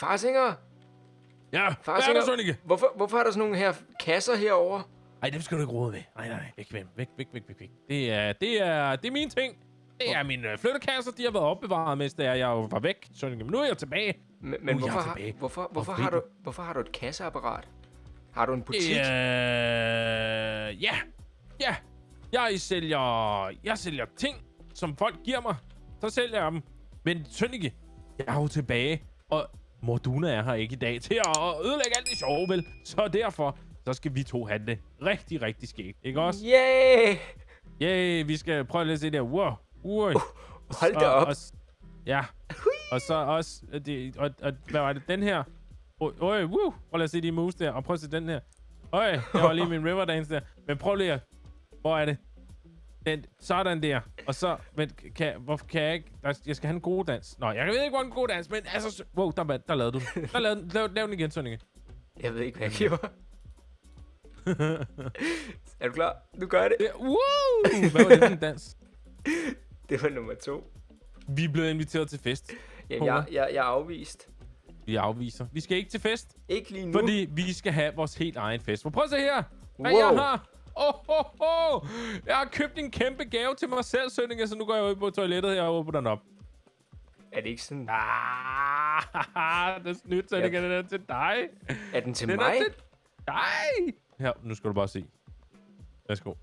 Farsinger! Ja, hvad er Farsinger! der, Sønneke? Hvorfor, hvorfor er der sådan nogle her kasser herover? Ej, dem skal du ikke rode med. Nej, nej, væk med. Væk, væk, væk, væk, væk. Det er, det er, det er mine ting. Det er mine øh, flyttekasser, de har været opbevaret, mens det er, jeg jo var væk. Sønneke, men nu er jeg tilbage. Men, Nu men er hvorfor, har, tilbage. hvorfor, hvorfor, Og har du, hvorfor har du et kasseapparat? Har du en butik? Øh, ja. Ja. Jeg sælger, jeg sælger ting, som folk giver mig. Så sælger jeg dem. Men Sønneke, jeg er jo tilbage, og Morduna er her ikke i dag til at ødelægge alt det sjove, vel? Så derfor, så skal vi to handle rigtig, rigtig skægt. Ikke også? Yeah! Yay, vi skal prøve at se der. Wow. Ui. Hold da op. Og, ja. Og så også, det, og, og, hvad var det, den her? Øj, woo. Prøv at se de moves der, og prøv at se den her. Øj, det var lige min Riverdance der. Men prøv lige at, hvor er det? Den, sådan der. Og så, men kan, hvorfor kan jeg ikke, der, jeg skal have en god dans. Nå, jeg ved ikke, hvor en god dans, men altså, wow, der, der lavede du den. Der lavede, den. lav, lav den igen, Sønneke. Jeg ved ikke, hvad jeg gjorde. er du klar? Du gør det. Ja, Woo! Hvad var det for en dans? Det var nummer to. Vi er blevet inviteret til fest. Jamen, jeg, jeg, jeg er afvist. Vi afviser. Vi skal ikke til fest. Ikke lige nu. Fordi vi skal have vores helt egen fest. Men prøv at se her. Hvad Wow. jeg har. Oh, oh. Jeg har købt en kæmpe gave til mig selv, Sønneke, så nu går jeg ud på toilettet her og åbner den op. Er det ikke sådan... Ah, det er snydt, Sønneke. Yep. Den er til dig. Er den til Den mig? er til dig. Her, nu skal du bare se. Værsgo.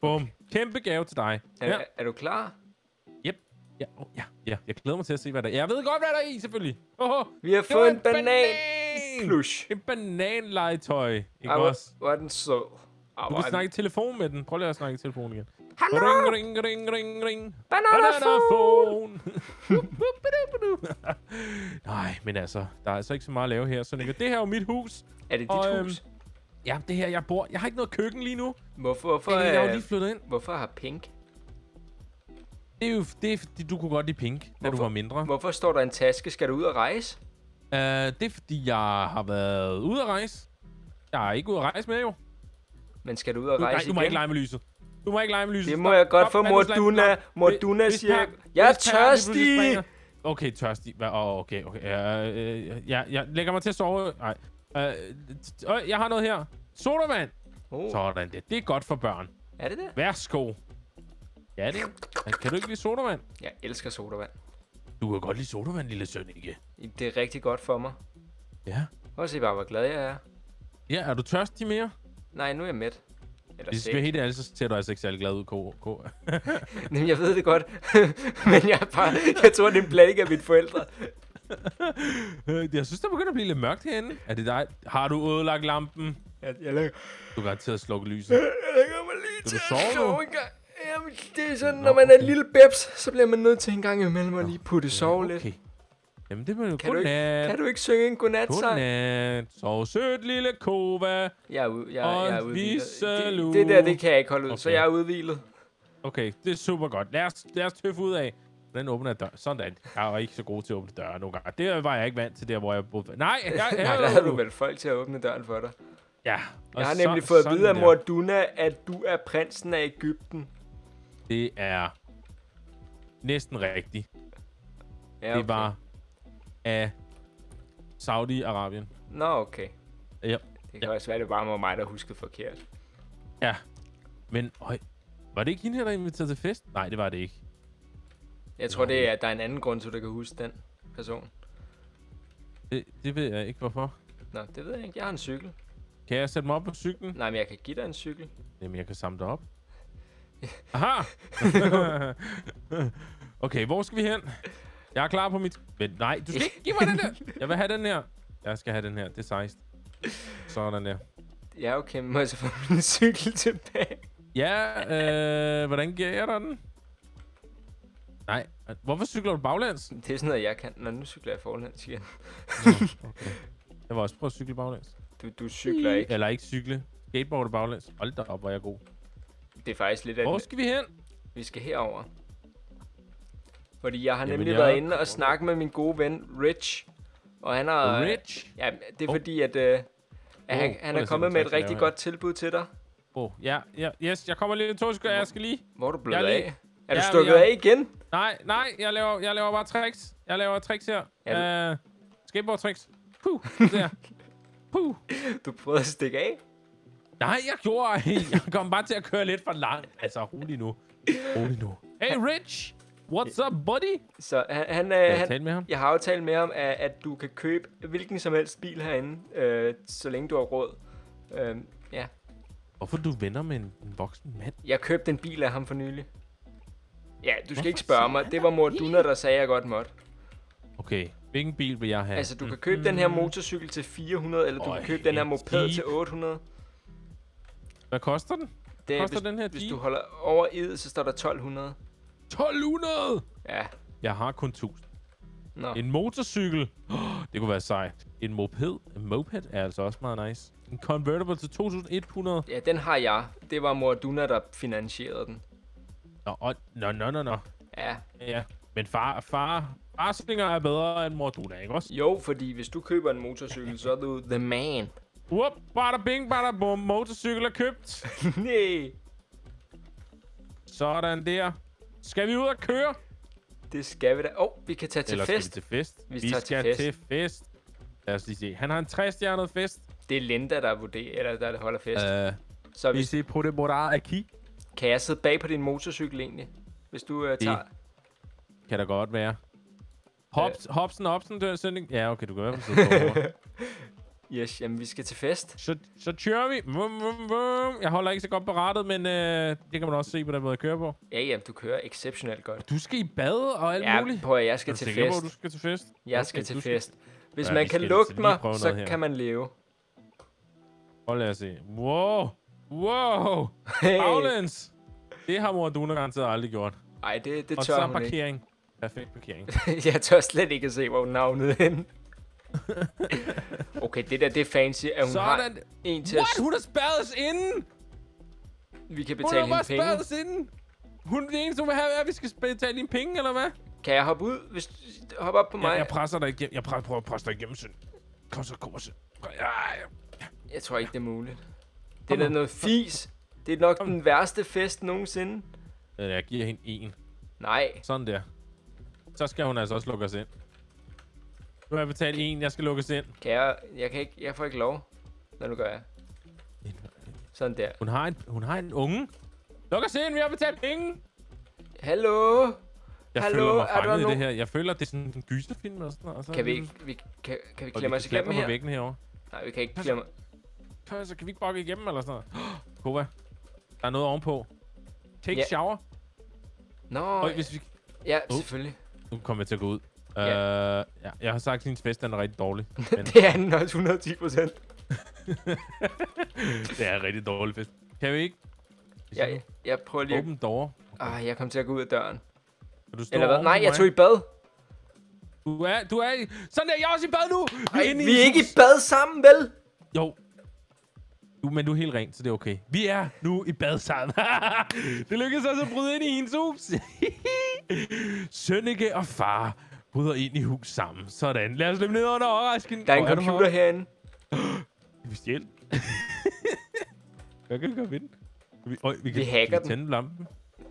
Bum. Kæmpe gave til dig. Er, Ja. er du klar? Yep. Ja, oh, ja, ja. Jeg glæder mig til at se, hvad der er. Jeg ved godt, hvad der er i, selvfølgelig. Oh. Vi har fået en banan. banan. Plush. En bananlegetøj. Ikke Ej, også? hvor er den så... Ej, Du kan snakke i telefon med den. Prøv lige at snakke i telefon igen. Hallo? Ring, ring, ring, ring, ring. Bananafon! Nej, men altså, der er altså ikke så meget at lave her. Så det her er jo mit hus. Er det dit Og, øhm, hus? Ja, det her, jeg bor. Jeg har ikke noget køkken lige nu. Hvorfor, hvorfor, Jeg, jeg er jo øh, lige flyttet ind. hvorfor har Pink? Det er jo det er, fordi, du kunne godt lide pink, da du var mindre. Hvorfor står der en taske? Skal du ud og rejse? Uh, det er, fordi jeg har været ude at rejse. Jeg er ikke ude at rejse med, jo. Men skal du ud og Du, nej, rejse du må igen? ikke lege med lyset. Du må ikke lege med lyset. Det må jeg godt, Slam? Morduna. Morduna siger, jeg er tørstig! Okay, tørstig. Oh, okay, okay. Uh, jeg, jeg lægger mig til at sove. Nej. Uh, uh, jeg har noget her. Sodavand. Oh, Sådan det. Det er godt for børn. er det det? Værsgo. Ja, det er. Kan du ikke lide sodavand? Jeg elsker sodavand. Du kan godt lide sodavand, lille søn, ikke? Det er rigtig godt for mig. Ja. Prøv at se bare, hvor glad jeg er. Ja, er du tørstig mere? Nej, nu er jeg mæt. Eller Hvis vi skal være helt ærlige, så ser du altså ikke særlig glad ud, K. K. Jamen, jeg ved det godt. Men jeg, er bare, jeg tror, det er en blanding af mine forældre. Øh, jeg synes, der begynder at blive lidt mørkt herinde. Er det dig? Har du ødelagt lampen? Jeg, jeg, lægger, Du kan til at slukke lyset. jeg lægger mig lige Skal til du at sove en gang. Jamen, det er sådan, når man er en lille bebs, så bliver man nødt til en gang imellem at lige putte sove lidt. Okay. Jamen, det må jo Kan du, ikke, godnat. kan du ikke synge en godnatsang? Godnat. Sov sødt, lille kova. Jeg er, ude, jeg, Og jeg er visselue. Det, det der, det kan jeg ikke holde ud, så Okay. jeg er udvilet. Okay, det er super godt. Lad os, lad os tøffe ud af. Den åbner dør. Sådan. Jeg var ikke så god til at åbne døre nogle gange. Det var jeg ikke vant til der, hvor jeg boede. Nej, jeg, jeg, Nej, der har du vel folk til at åbne døren for dig. Ja. og Jeg har så- nemlig fået at vide af. Morduna, at du er prinsen af Ægypten. Det er næsten rigtigt. Ja, Det var af Saudi-Arabien. Nå, okay. Ja. Det kan også være, det bare var mig, der huskede forkert. Ja. Men, øj, var det ikke hende her, der inviterede til fest? Nej, det var det ikke. Jeg tror, det er, at der er en anden grund til, at du kan huske den person. Det, det ved jeg ikke, hvorfor. Nå, det ved jeg ikke. Jeg har en cykel. Kan jeg sætte mig op på cyklen? Nej, men jeg kan give dig en cykel. Jamen, jeg kan samle det op. Aha! okay, hvor skal vi hen? Jeg er klar på mit... Men nej, du skal ikke give mig den der! Jeg vil have den her. Jeg skal have den her. Det er sejst. Sådan der. Ja, okay, må jeg så få min cykel tilbage? Ja, øh, hvordan giver jeg dig den? Nej, hvorfor cykler du baglæns? Det er sådan noget, jeg kan. Når nu cykler jeg forlæns igen. Okay. Jeg vil også prøve at cykle baglæns. Du, du cykler ikke. Eller ikke cykle. Skateboard baglæns. Hold da op, hvor er jeg god. Det er faktisk lidt af Hvor skal vi hen? Vi skal herover. Fordi jeg har Jamen, nemlig jeg- været inde og snakke med min gode ven, Rich. Og han har... Rich? Ja, det er Oh. fordi, at, øh, at han, Oh, han prøv er kommet med et rigtig godt tilbud til dig. Oh, ja, ja, yes, jeg kommer lige to sekunder. Jeg skal lige... Hvor er du blevet er af? Er du Ja, stukket jeg- af igen? Nej, nej, jeg laver, jeg laver bare tricks. Jeg laver tricks her. Ja, Uh, Skateboard tricks. Puh, der. Puh. Du prøvede at stikke af. Nej, jeg gjorde ej. Jeg kom bare til at køre lidt for langt. Altså, rolig nu. Rolig nu. Hey, Rich! What's up, buddy? Så han, han, øh, Kan jeg han, tale med ham? jeg har aftalt med ham, at, at du kan købe hvilken som helst bil herinde, øh, så længe du har råd. Øh, ja, Hvorfor du venner med en, en voksen mand? jeg købte en bil af ham for nylig. Ja, du skal Hvorfor ikke spørge mig. han Det var mor Duna, der sagde, at jeg godt måtte. Okay, hvilken bil vil jeg have? Altså, du kan købe den her motorcykel til 400, eller du Øj, kan købe den her moped til 800. Hvad koster den? Det, er, Koster hvis, den her hvis Jeep? du holder over id, så står der 1200. 1200! Ja, Jeg har kun 1000. nå. En motorcykel. Oh, det kunne være sejt. En moped. En moped er altså også meget nice. En convertible til 2100. Ja, den har jeg. Det var mor Duna, der finansierede den. Nå, og, nå, nå, nå, nå. Ja, Ja. Men far, far, farslinger er bedre end mor Duna, ikke også? jo, fordi hvis du køber en motorcykel, så er du the man. Whoop, bada bing, bada bum. Motorcykel er købt. Nej, Sådan der. Skal vi ud og køre? det skal vi da. Åh, oh, vi kan tage til Eller fest. skal vi til fest? Vi vi tager til skal fest. til fest. Lad os lige se. Han har en 60-stjernet fest. Det er Linda, der vurderer, eller der holder fest. Uh, så vi hvis, ser på det bora aquí. kan jeg sidde bag på din motorcykel egentlig? Hvis du uh, tager... Kan da godt være. Hops, Hopsen, Hopsen, det er sending. Ja, okay, du kan i hvert fald sidde. Yes, jamen vi skal til fest. så, så kører vi. Vum, vum, vum. Jeg holder ikke så godt på rattet, men øh, det kan man også se på den måde, jeg kører på. Ja, jamen, du kører exceptionelt godt. Du skal i bad og alt Ja, muligt. prøv at jeg skal til på, fest. at du skal til fest? Jeg Okay, skal til fest. Hvis Ja, man kan skal lugte mig, så her. kan man leve. Hold lad os se. Wow. Wow. Hey. Baglæns. Det har mor Duna garanteret aldrig gjort. Ej, det, det Og tør så hun ikke. parkering. Perfekt parkering. jeg tør slet ikke at se, hvor hun navnet hen. okay, det der, det er fancy, at hun har Sådan. en til What? at... Hun har spærret os inden. Vi kan Hun betale har bare hende spærret penge. os inden. Hun det eneste, hun vil have, er, at vi skal betale hende penge, eller hvad? Kan jeg hoppe ud? Hvis hop op på mig. Jeg, jeg presser dig igennem. Jeg presser, prøver at presse dig igennem, søn. Kom så, kom så. Ja, ja. Jeg tror ikke, det er muligt. Det er noget fis. Det er nok Kom. den værste fest nogensinde. Jeg giver hende en. Nej. Sådan der. Så skal hun altså også lukke os ind. Nu har jeg betalt en, jeg skal lukkes ind. Kan jeg, jeg, kan ikke, jeg får ikke lov. Nå, nu gør jeg. Sådan der. Hun har en, hun har en unge. Luk os ind, vi har betalt penge. Hallo? Jeg Hallo, føler mig fanget i det no- her. Jeg føler, det er sådan en gyserfilm eller sådan noget. og så- Kan vi ikke, vi, kan, kan vi Og klemme os kan igennem her? væggen herovre. Nej, vi kan ikke klemme. Kom, så kan vi ikke bakke igennem eller sådan noget. Kova, der er noget ovenpå. Take Ja. shower. Nå, Øj, hvis vi... ja, Oh. selvfølgelig. Nu kommer jeg til at gå ud. Ja. Ja. Uh, ja, jeg har sagt, at hendes fest den er rigtig dårlig. Men Det er den også 110 procent. det er en rigtig dårlig fest. Kan vi ikke? Jeg, jeg prøver lige. Open door. Ah, jeg kom til at gå ud af døren. Du Eller hvad? Nej, jeg tog i bad. Du er, du er i... Sådan der, jeg er også i bad nu! Ej, inde vi er et ikke i hus. bad sammen, vel? Jo. Du, men du er helt ren, så det er okay. Vi er nu i bad sammen. det lykkedes os at bryde ind i hendes hus. Sønneke og far bryder ind i hus sammen. Sådan. Lad os løbe ned under overrasken. Der er en Hvor du computer her? herinde. Kan vi stjæle? Hvad kan vi gøre ved den? Kan Vi, øj, vi kan Vi hacker kan den. tænde lampen.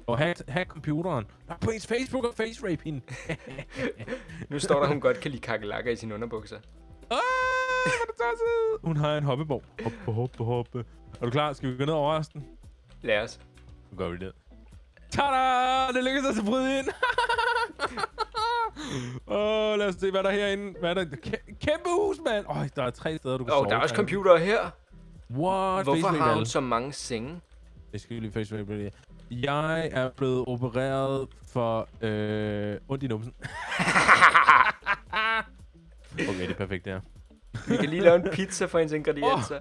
Og hack, hack computeren. Nå, på hendes Facebook og face rape hende. Nu står der, hun godt kan lide kakelakker i sine underbukser. Ah, er. Hun har en hoppeborg. Hoppe, hoppe, hoppe. Er du klar? Skal vi gå ned over resten? Lad os. Nu går vi ned. Tada! Det lykkedes os at bryde ind. Åh, oh, lad os se, hvad der er herinde. Hvad er der? Kæ- kæmpe hus, mand. Øj, der er tre steder, du kan Åh, sove. der er også herinde. computer her. What? Hvorfor har hun så mange senge? Det skal lige face det. Jeg er blevet opereret for øh, ondt i numsen. okay, det er perfekt, det her. Vi kan lige lave en pizza for hendes ingredienser.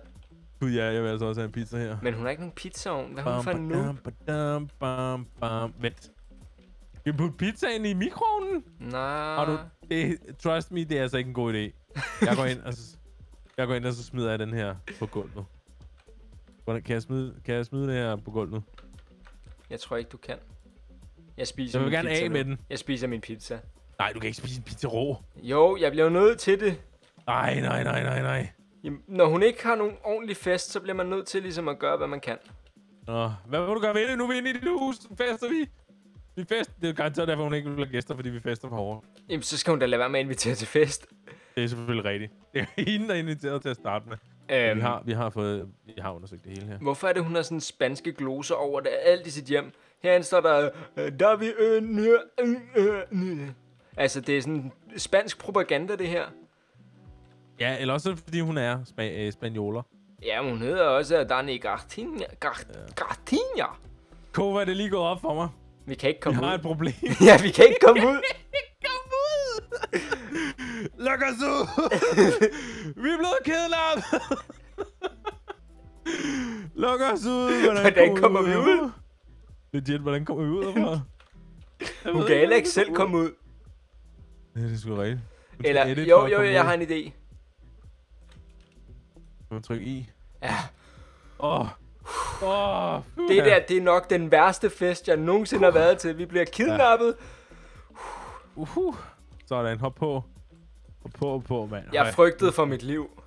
Gud ja, jeg vil altså også have en pizza her. Men hun har ikke nogen pizzaovn. Hvad er hun for Bam, nu? badam, badam, bam, bam. Vent. Vi putte pizzaen i mikroovnen? Nej. Har du... Det, trust me, det er altså ikke en god idé. Jeg går ind, og så, jeg går ind, og så smider jeg den her på gulvet. Hvordan, kan, jeg smide, kan jeg smide det her på gulvet? Jeg tror ikke, du kan. Jeg spiser Jeg vil min gerne pizza af nu. med den. Jeg spiser min pizza. Nej, du kan ikke spise en pizza rå. Jo, jeg bliver nødt til det. Nej, nej, nej, nej, nej. Jamen, når hun ikke har nogen ordentlig fest, så bliver man nødt til ligesom at gøre, hvad man kan. Nå, hvad vil du gøre ved det? Nu er vi inde i dit hus. Fester vi. Vi fest. Det er garanteret derfor, hun ikke vil have gæster, fordi vi fester for hårdt. Jamen, så skal hun da lade være med at invitere til fest. Det er selvfølgelig rigtigt. Det er hende, der er inviteret til at starte med. Øhm, Vi har, vi har fået, vi har undersøgt det hele her. Hvorfor er det, hun har sådan spanske gloser over det alt i sit hjem? Herinde står der, øh, der er vi øh, nø, øh, nø. Altså, det er sådan spansk propaganda, det her. Ja, eller også fordi hun er spa- spanioler. Ja, hun hedder også Dani Gartinha. Gar- Gartinha. Kova, det er lige gået op for mig. Vi kan ikke Vi komme har ud. et problem. Ja, vi kan ikke komme ud. Kom ud! Luk os ud! vi er blevet kidnappet! Luk os ud! Hvordan kommer vi ud? Legit, hvordan kommer vi ud herfra? Hun kan heller ikke hvordan selv vi komme ud. Ja, det er sgu rigtigt. Eller, edit jo, jo, komme jeg ud. har en idé. Må man trykke i? Ja, Åh. Åh. det der, det er nok den værste fest, jeg nogensinde har været til. Vi bliver kidnappet. Uhu. Sådan, hop på. Hop på, hop på, mand. Jeg frygtede for mit liv.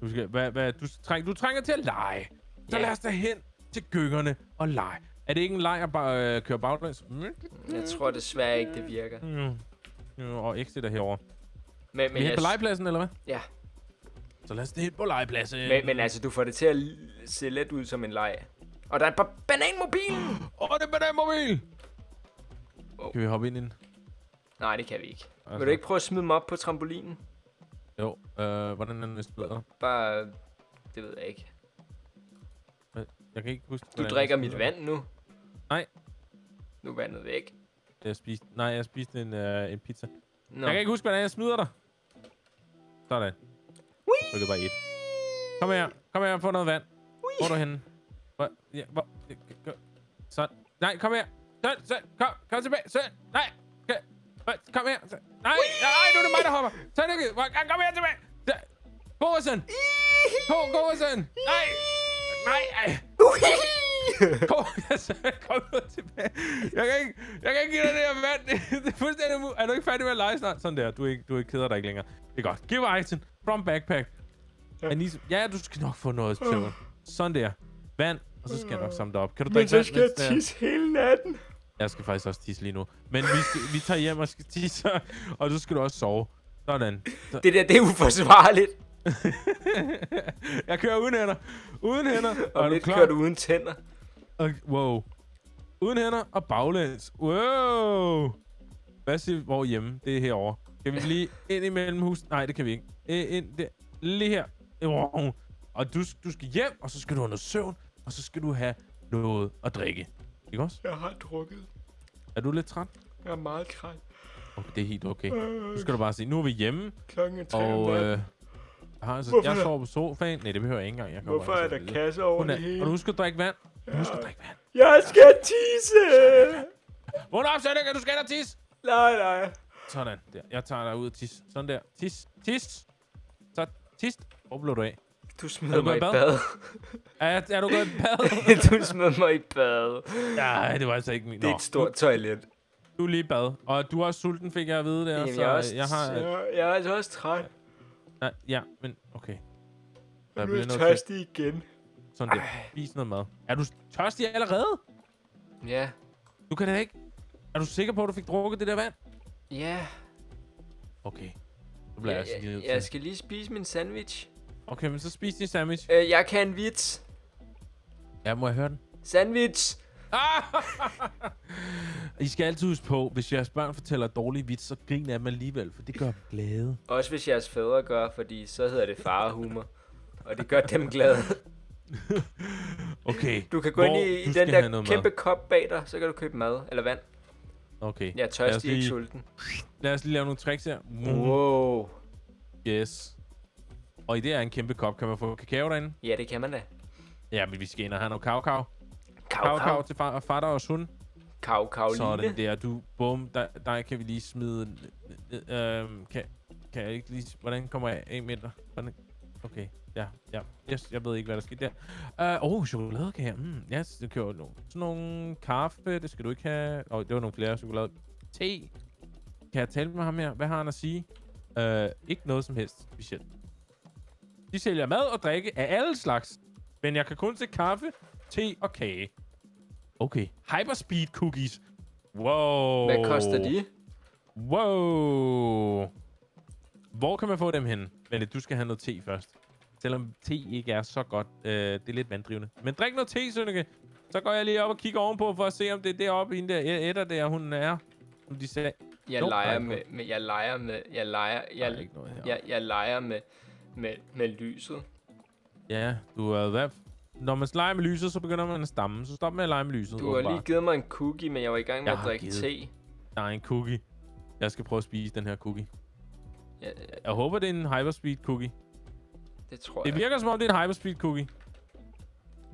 Du, skal, hvad, hvad, du, træng, du trænger til at lege. Så Ja. lad os da hen til gyngerne og lege. Er det ikke en leg at bare øh, køre baglæns? Mm. Jeg tror desværre ikke, det virker. Mm. Og exit er herovre. Men, Vi men, er jeg, på legepladsen, eller hvad? ja. Så lad os det på legepladsen. men, men altså, du får det til at se let ud som en leg. Og der er bare bananmobilen! Åh, oh, det er med den mobil! Wow. Kan vi hoppe ind i den? Nej, det kan vi ikke. Altså. Vil du ikke prøve at smide mig op på trampolinen? Jo, øh, hvordan er den næste bedre? Bare, det ved jeg ikke. Jeg kan ikke huske, Du drikker mit vand nu. Nej. Nu er vandet væk. Jeg spiste, nej, jeg spiste en, øh, en pizza. Nå. Jeg kan ikke huske, hvordan jeg smider dig. Sådan. Trykkede bare et. Kom her. Kom her og få noget vand. Hvor er du henne? Hvor? Ja, hvor? Sådan. Nej, kom her. Sådan, sådan. Kom, kom tilbage. Sådan. Nej. Kom, her. Sådan. Nej, nej, nu er det mig, der hopper. Sådan ikke. Kom her tilbage. Gåsen. Gå, gåsen. Nej. Nej, ej. Kom, altså, kom nu tilbage. Jeg kan ikke, jeg kan ikke give dig det her vand. Det, det er fuldstændig umuligt. Er du ikke færdig med at lege snart? Sådan der. Du er ikke, du er ikke keder dig ikke længere. Det er godt. Give item from backpack. Anis, ja, du skal nok få noget søvn. Sådan der. Vand, og så skal jeg nok samle det op. Kan du Men drikke så vand? skal jeg mens det er- tisse hele natten. Jeg skal faktisk også tisse lige nu. Men vi, skal, vi tager hjem og skal tisse, og så skal du også sove. Sådan. Så, Det der, det er uforsvarligt. jeg kører uden hænder. Uden hænder. Og Og du lidt kører du uden tænder. Okay, wow. Uden hænder og baglæns. Wow. Hvad siger vi? Hvor hjemme? Det er herovre. Kan vi lige ind imellem hus? Nej, det kan vi ikke. Øh, ind der. Lige her. Og du, du skal hjem, og så skal du have noget søvn, og så skal du have noget at drikke. Ikke også? Jeg har drukket. Er du lidt træt? Jeg er meget træt. Okay, det er helt okay. Nu skal du bare sige, nu er vi hjemme, Klokken er tre og øh, jeg, har altså, jeg er- sover på sofaen. Nej, det behøver jeg ikke engang. Jeg Hvorfor bare er til der at- kasser over det hele? Og du skal drikke vand. Du skal drikke vand. Jeg skal tisse! Vågn op, Sønneke, du skal ind og tisse. Nej, nej. Sådan der. Jeg tager dig ud og tis. Sådan der. Tis. Tis. Tis. Hvor blev du af? Du Er du mig i i bad. Er, er du gået i bad? du smider mig i bad. Nej, det var altså ikke min. Det er Nå, et stort toilet. Du, er lige i bad. Og du er også sulten, fik jeg at vide der. Jamen, så jeg, er også, jeg har... jeg, jeg er altså også træt. Nej, ja, men okay. Nu Jeg er nødt til tørstig igen. sådan der. Spis noget mad. Er du tørstig allerede? Ja. Du kan da ikke... Er du sikker på, at du fik drukket det der vand? Ja. Okay. Så bliver jeg, Jeg, jeg, skal lige spise min sandwich. Okay, men så spis din sandwich. Øh, jeg kan en vits. Ja, må jeg høre den? Sandwich. I skal altid huske på, hvis jeres børn fortæller dårlige vits, så griner af dem alligevel, for det gør dem glade. Også hvis jeres fædre gør, fordi så hedder det farehumor. Og det gør dem glade. Okay. Du kan gå Hvor ind i, i den der kæmpe mad. kop bag dig, så kan du købe mad eller vand. Okay. Jeg er tørstig, ikke lige- sulten. Lad os lige lave nogle tricks her. Mm. Wow. Yes. Og i det er en kæmpe kop. Kan man få kakao derinde? Ja, det kan man da. Ja, men vi skal ind og have noget kakao. Kav, Kakao kav. til far, fatter og søn. Kav, kav, Sådan der, du. Bum. Der, der kan vi lige smide... Øh, øh, kan, kan jeg ikke lige... Hvordan kommer jeg af med dig? Hvordan? Okay, ja, ja. Yes, jeg ved ikke, hvad der sker der. Åh, uh, oh, chokoladekage. Mm, yes, det kører nogle, sådan nogle kaffe. Det skal du ikke have. Åh, oh, det var nogle flere chokolade. Te. Kan jeg tale med ham her? Hvad har han at sige? Uh, ikke noget som helst specielt. De sælger mad og drikke af alle slags. Men jeg kan kun se kaffe, te og kage. Okay. Hyperspeed cookies. Wow. Hvad koster de? Wow. Hvor kan man få dem henne? Men du skal have noget te først. Selvom te ikke er så godt. Øh, det er lidt vanddrivende. Men drik noget te, Sønneke. Så går jeg lige op og kigger ovenpå for at se, om det er deroppe, hende der Edda der, hun er. Som de sagde. Jeg Nope, leger er med, med, jeg leger med, jeg leger, er jeg, ikke noget her. jeg, jeg leger med, med, med lyset. Ja, du er hvad? Når man leger med lyset, så begynder man at stamme. Så stop med at lege med lyset. Du har lige åbenbart. givet mig en cookie, men jeg var i gang med Jeg at drikke givet- te. Der er en cookie. Jeg skal prøve at spise den her cookie. Ja, Jeg håber, det er en hyperspeed cookie. det tror Det jeg. virker som om, det er en hyperspeed cookie.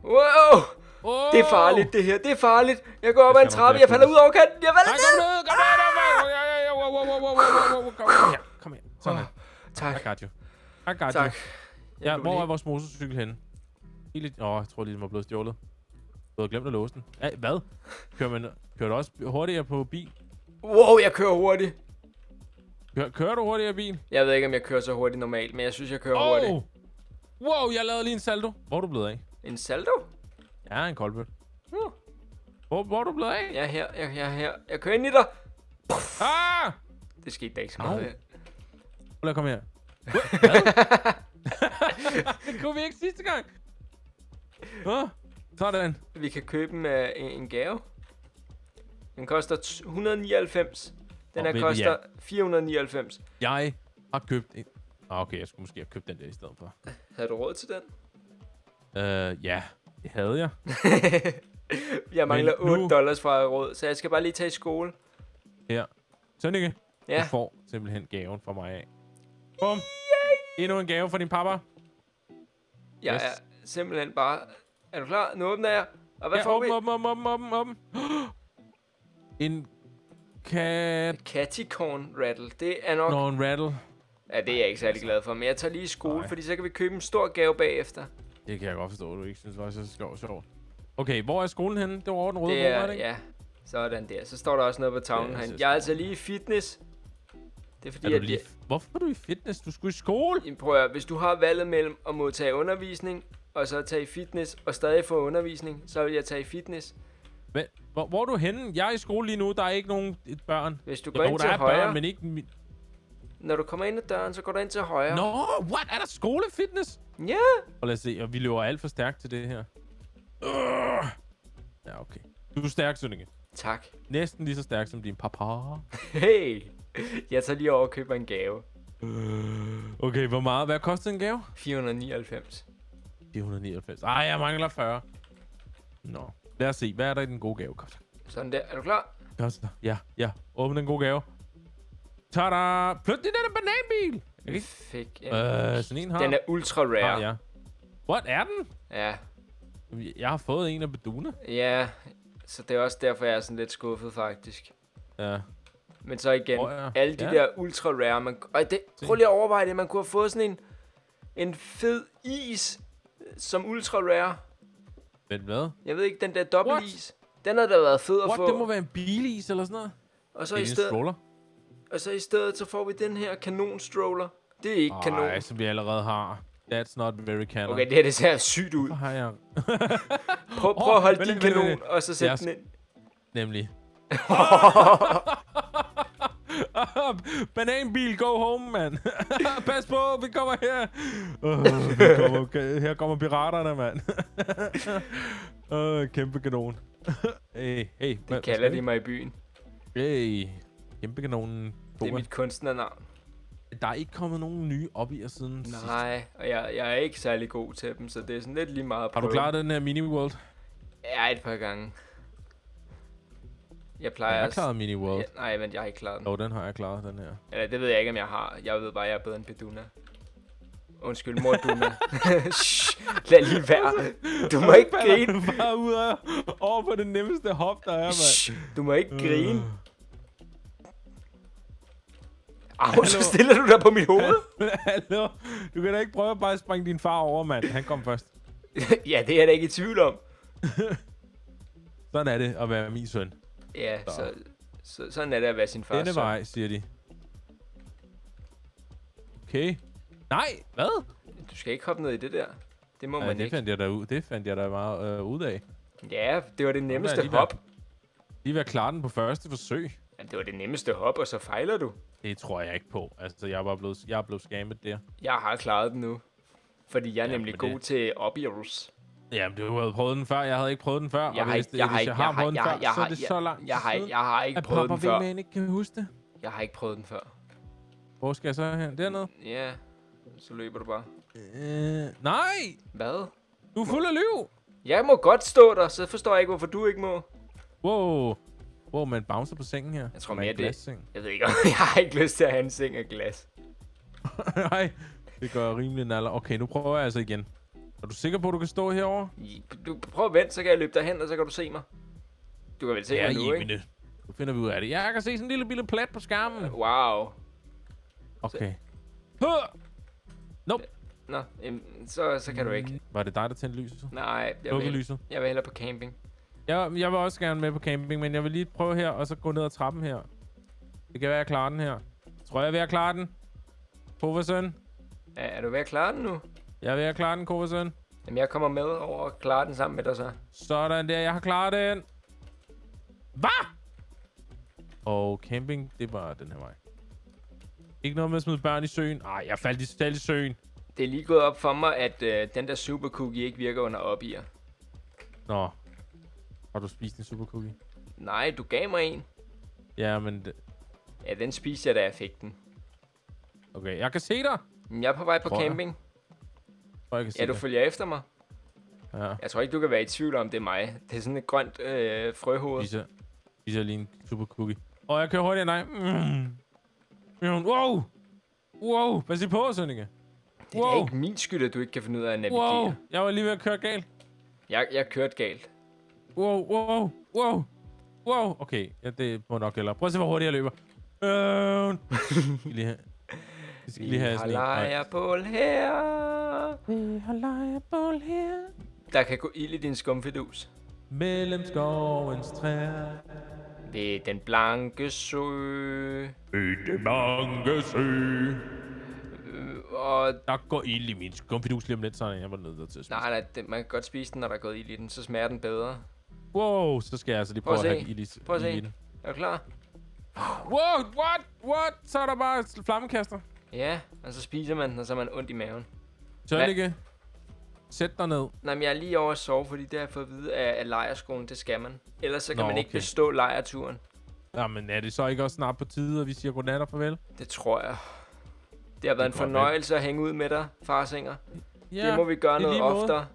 Wow! Oh! Det er farligt, det her. Det er farligt. Jeg går op Jeg ad en trappe. Jeg falder ud over kanten. Jeg falder ned. kom ned! Kom her. Kom her. Sådan her. Tak. I got you. I got Tak. you. Jeg Ja, hvor er vores motorcykel henne? Åh, jeg tror lige, den var blevet stjålet. Du havde glemt at låse den. Hvad? Kører, man, kører du også hurtigere på bil? Wow, jeg kører hurtigt. Kører, kører du hurtigere bil? Jeg ved ikke, om jeg kører så hurtigt normalt, men jeg synes, jeg kører hurtigt. Oh! Wow, jeg lavede lige en saldo. Hvor er du blevet af? En saldo? Ja, en koldbøl. Uh, Hvor, hvor er du blevet af? jeg er her, jeg, jeg er her. Jeg kører ind i dig. Ah! Det skete da ikke så meget. Af. Lad komme her. Hvad? Kunne vi ikke sidste gang? Nå, sådan. Vi kan købe en, uh, en, gave. Den koster t- 199. Den her koster ja. 499. Jeg har købt en... Ah, okay, jeg skulle måske have købt den der i stedet for. Havde du råd til den? Øh, ja, det havde jeg. Jeg mangler Men 8 nu- dollars fra råd, så jeg skal bare lige tage i skole. Her. Sønneke, Ja, du får simpelthen gaven fra mig af. Bum. Endnu en gave fra din pappa. jeg yes. er simpelthen bare... Er du klar? Nu åbner jeg. Og hvad ja, får åben, vi? åben, åben, åben, åben, åben. En kat... Cattycorn rattle. Det er nok... Nå, en rattle. Ja, det er jeg ikke særlig glad for, men jeg tager lige i skole, Nej. fordi så kan vi købe en stor gave bagefter. Det kan jeg godt forstå, du ikke synes var så sjovt. Okay, hvor er skolen henne? Det var over den røde Det bro, er, det ikke? ja, sådan der. Så står der også noget på tavlen Ja, jeg er altså lige i fitness. Det er fordi, Er du at lige... jeg, Hvorfor er du i fitness? Du skulle i skole. Jamen, prøv at, høre, hvis du har valget mellem at modtage undervisning, og så tage i fitness, og stadig få undervisning, så vil jeg tage i fitness. Hvad? Hvor, hvor er du henne? Jeg er i skole lige nu. Der er ikke nogen børn. Hvis du går Jo, ind til højre, børn, men ikke... mi- når du kommer ind ad døren, så går du ind til højre. Nå, what? Er der skolefitness? Ja, Og lad os se, og vi løber alt for stærkt til det her. Uh! Ja, okay. Du er stærk, Sønneke. tak. Næsten lige så stærk som din papa. Hey, jeg tager lige over og køber en gave. Okay, hvor meget? Hvad koster en gave? 499. 499. Ej, jeg mangler 40. Nå. Lad os se, hvad er der i den gode gave, koster? Sådan der. Er du klar? Koster. Ja, ja. Åbn den gode gave. Tada! Pludselig er det en bananbil! Vi Okay. fik en. Øh, sådan en har. Den er ultra rare. Ah, ja. What er den? ja. Jeg har fået en af Beduna. Ja, så det er også derfor, jeg er sådan lidt skuffet faktisk. Ja. Men så igen, Hvor er- alle de ja. der ultra rare, man, og det, prøv lige at overveje det, man kunne have fået sådan en, en fed is øh, som ultra rare. Men hvad? Jeg ved ikke, den der dobbelt What? is. Den havde da været fed at What? få. Det må være en bilis eller sådan noget? og, så i stedet, stroller. og så i stedet, så får vi den her kanon stroller. Det er ikke kanon. Ej, som vi allerede har. That's not very canon. Okay, det her det ser sygt ud. Hvor har jeg... Prøv, prøv Åh, at holde din kanon, og så sæt den ind. Nemlig. Bananbil, go home, mand. Pas på, vi kommer her. Uh, vi kommer, okay, her kommer piraterne, mand. uh, kæmpe kanon. hey, hey. hvad- hvad Kalder de mig i byen. Hey, kæmpe kanonen. Det er mit kunstnernavn. Der er ikke kommet nogen nye op i siden sidst. Nej, og jeg, jeg er ikke særlig god til dem, så det er sådan lidt lige meget Har du klaret den her mini-world? Ja, et par gange. Jeg plejer jeg har klaret mini-world. Ja, nej, men jeg har ikke klaret den. Jo, den har jeg klaret, den her. Eller det ved jeg ikke, om jeg har. Jeg ved bare, at jeg er bedre end Beduna. Undskyld, mor Duna. Shh, lad lige være. Du må ikke grine. du bare ud af over på det nemmeste hop, der er, mand. Shh, du må ikke grine. Øh. Au, så stiller du dig på mit hoved. Hallo? Du kan da ikke prøve at bare springe din far over, mand. Han kom først. ja, det er jeg da ikke i tvivl om. Sådan er det at være min søn. Ja, Så. så, så sådan er det at være sin fars Denne vej, siger de. Okay. Nej, hvad? Du skal ikke hoppe ned i det der. Det må Nej, man det ikke. fandt jeg da ud. Det fandt jeg da meget øh, ud af. Ja, det var det nemmeste alligevel. hop. lige ved at klare den på første forsøg. Ja, det var det nemmeste hop, og så fejler du. Det tror jeg ikke på. Altså, jeg er bare blevet, jeg er blevet scammet der. Jeg har klaret den nu. Fordi jeg er Ja, nemlig god det- til Obvious. Jamen, du havde prøvet den før. Jeg havde ikke prøvet den før. Jeg og har ikke, jeg har ikke, jeg har prøvet den jeg før, jeg så er det jeg, så langt jeg har, jeg har ikke prøvet den før. Wingman ikke kan huske det. Jeg har ikke prøvet den før. Hvor skal jeg så hen? Dernede? Ja, så løber du bare. Øh, nej! Hvad? Du er fuld af liv! Jeg må godt stå der, så forstår jeg ikke, hvorfor du ikke må. Wow. Wow, man bouncer på sengen her. Jeg tror er mere, det-. Jeg ved ikke, om jeg har ikke lyst til at have en seng af glas. Nej, det gør rimelig naller. Okay, nu prøver jeg altså igen. Er du sikker på, at du kan stå herovre? I- Du prøv at vente, så kan jeg løbe derhen, og så kan du se mig. Du kan vel se mig nu, ikke? Jemine. Nu finder vi ud af det. Ja, jeg kan se sådan en lille bitte plet på skærmen. Wow. Okay. Huh! Nope. Nå, jamen, så, så kan du ikke. Var det dig, der tændte lyset? Nej, jeg Lukke vil, lyset. jeg vil hellere på camping. Jeg, jeg vil også gerne med på camping, men jeg vil lige prøve her, og så gå ned ad trappen her. Det kan være, jeg klarer den her. Tror jeg, jeg er ved at klare den. Kovarsøn. Er, er du ved at klare den nu? Jeg er ved at klare den, Kovarsøn. Jamen, jeg kommer med over og klarer den sammen med dig så. Sådan der, jeg har klaret den. Hvad? Og camping, det var den her vej. Ikke noget med at smide børn i søen. Ej, jeg faldt i selv i søen. Det er lige gået op for mig, at øh, den der super cookie ikke virker under opier. Nå. Har du spist en super cookie? Nej, du gav mig en. Ja, men... Ja, den spiste jeg, da jeg fik den. Okay, jeg kan se dig. Jeg er på vej på jeg. camping. Og jeg kan se Ja, du dig. følger efter mig. Ja, Jeg tror ikke, du kan være i tvivl om, det er mig. Det er sådan et grønt øh, frøhoved. viser, viser lige en super cookie. Og jeg kører hurtigere end dig. Mm. Mm, Wow! Wow! Pas lige på, Sønneke. Det er da Wow. ikke min skyld, at du ikke kan finde ud af at navigere. Wow! Jeg var lige ved at køre galt. Jeg, jeg kørte galt. Wow, wow, wow, wow. Okay, ja, det må nok gælde. Prøv at se, hvor hurtigt jeg løber. Øh. Lige have, vi skal lige have har sådan en. Lejrebål her. Vi har lejrebål her. Der kan gå ild i din skumfidus. Mellem skovens træer. Ved den blanke sø. I det mange sø. Og Der går ild i min skumfidus lige om lidt, så jeg var nødt til at spise. nej, nej, det, man kan godt spise den, når der er gået ild i den. Så smager den bedre. Wow, så skal jeg altså lige Prøv prøve at at, se. have ild i, Prøv at ild i se. den. Er du klar? Wow, what, what? Så er der bare flammekaster. Ja, og så spiser man den, og så er man ondt i maven. Tørnike, sæt dig ned. Nej, men jeg er lige over at sove, fordi det har jeg fået at vide af, af lejerskolen, det skal man. Ellers så kan Nå, man ikke okay. bestå lejerturen. Jamen, er det så ikke også snart på tide, at vi siger godnat og farvel? Det tror jeg. Det har været en kan godt fornøjelse at hænge ud med dig, farsinger. Ja, det må vi gøre noget måde. oftere.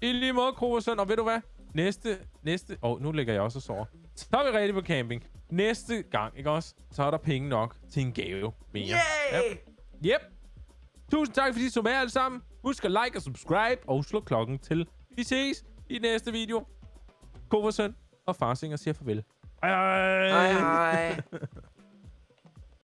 I lige måde, Kroversøn. Og ved du hvad? Næste, næste... Åh, oh, nu ligger jeg også og sover. Så er vi rigtig på camping. Næste gang, ikke også? Så er der penge nok til en gave mere. Yay! Yep. Tusind tak, fordi I så med alle sammen. Husk at like og subscribe, og slå klokken til. Vi ses i næste video. Kroversøn og Farsinger siger farvel. Hej hej. Hej hej.